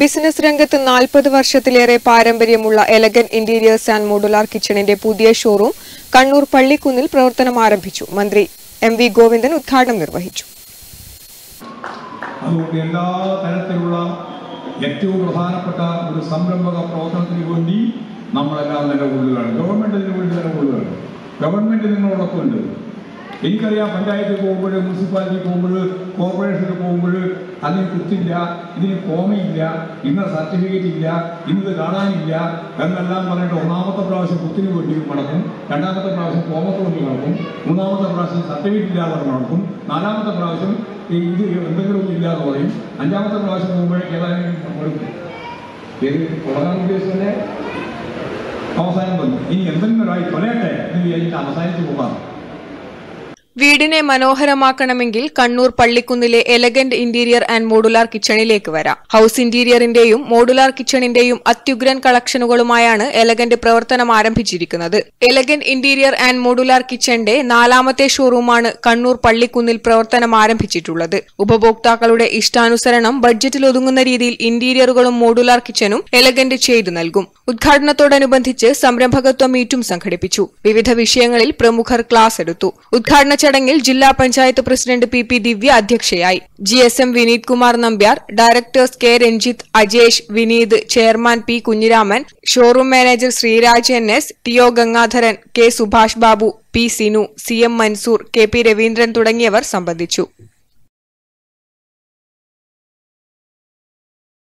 Business രംഗത്ത് നാൽപ്പത് വർഷത്തിലേറെ പാരമ്പര്യമുള്ള എലഗൻ ഇന്റീരിയേഴ്സ് ആൻഡ് മോഡുലാർ കിച്ചണിന്റെ പുതിയ ഷോറൂം കണ്ണൂർ പള്ളിക്കുന്നിൽ പ്രവർത്തനം ആരംഭിച്ചു. മന്ത്രി എം വി ഗോവിന്ദൻ ഉദ്ഘാടനം നിർവഹിച്ചു. അതുകൊണ്ട് എല്ലാ തരത്തിലുള്ള ഏറ്റവും പ്രധാനപ്പെട്ട ഒരു സംരംഭക പ്രവർത്തനത്തിന് വേണ്ടി നമ്മളെല്ലാം നിലകൊള്ളുകയാണ് ഗവൺമെന്റ് ഇതിനു വേണ്ടി നിലകൊള്ളുകയാണ് ഗവൺമെന്റ് നിങ്ങളോടൊപ്പം ഉണ്ട്. എനിക്കറിയാം പഞ്ചായത്തിൽ പോകുമ്പോൾ മുനിസിപ്പാലിറ്റി പോകുമ്പോൾ കോർപ്പറേഷനിൽ പോകുമ്പോൾ അതിന് കുത്തില്ല ഇതിന് കോമയില്ല ഇന്ന സർട്ടിഫിക്കറ്റ് ഇല്ല ഇന്നത് കാണാനില്ല എന്നെല്ലാം പറഞ്ഞിട്ട് ഒന്നാമത്തെ പ്രാവശ്യം കുത്തിന് വേണ്ടി നടക്കും രണ്ടാമത്തെ പ്രാവശ്യം കോമത്ത് വേണ്ടി നടക്കും മൂന്നാമത്തെ പ്രാവശ്യം സർട്ടിഫിക്കറ്റ് ഇല്ലാതെ നടക്കും നാലാമത്തെ പ്രാവശ്യം ഇത് എന്തെങ്കിലും ഇല്ലാതെ പറയും അഞ്ചാമത്തെ പ്രാവശ്യം പോകുമ്പോഴേക്ക് ഏതായാലും ഏത് തുടങ്ങാൻ ഉദ്ദേശിച്ചതിന്റെ അവസാനം വന്നു. ഇനി എന്തെങ്കിലും ഒരായി കൊലയട്ടെ എന്ന് വിചാരിച്ചിട്ട് അവസാനിച്ച് പോകാം. വീടിനെ മനോഹരമാക്കണമെങ്കിൽ കണ്ണൂർ പള്ളിക്കുന്നിലെ എലഗന്റ് ഇന്റീരിയർ ആൻഡ് മോഡുലാർ കിച്ചണിലേക്ക് വരാം. ഹൌസ് ഇന്റീരിയറിന്റെയും മോഡുലാർ കിച്ചണിന്റെയും അത്യുഗ്രൻ കളക്ഷനുകളുമായാണ് എലഗന്റ് പ്രവർത്തനം ആരംഭിച്ചിരിക്കുന്നത്. എലഗന്റ് ഇന്റീരിയർ ആൻഡ് മോഡുലാർ കിച്ചന്റെ നാലാമത്തെ ഷോറൂമാണ് കണ്ണൂർ പള്ളിക്കുന്നിൽ പ്രവർത്തനം ആരംഭിച്ചിട്ടുള്ളത്. ഉപഭോക്താക്കളുടെ ഇഷ്ടാനുസരണം ബഡ്ജറ്റിൽ ഒതുങ്ങുന്ന രീതിയിൽ ഇന്റീരിയറുകളും മോഡുലാർ കിച്ചനും എലഗന്റ് ചെയ്തു നൽകും. ഉദ്ഘാടനത്തോടനുബന്ധിച്ച് സംരംഭകത്വ മീറ്റും സംഘടിപ്പിച്ചു. വിവിധ വിഷയങ്ങളിൽ പ്രമുഖർ ക്ലാസ് എടുത്തു. ഉദ്ഘാടന ചടങ്ങിൽ ജില്ലാ panchayat president P P Divya അധ്യക്ഷയായി. G S M Vineeth Kumar Nambiar directors K Ranjith Ajesh Vineeth chairman P Kunhiraman showroom manager Sreeraj N S T O Gangadharan K Subhash Babu P Sinu C M Mansoor K P Raveendran തുടങ്ങിയവർ സംബന്ധിച്ചു.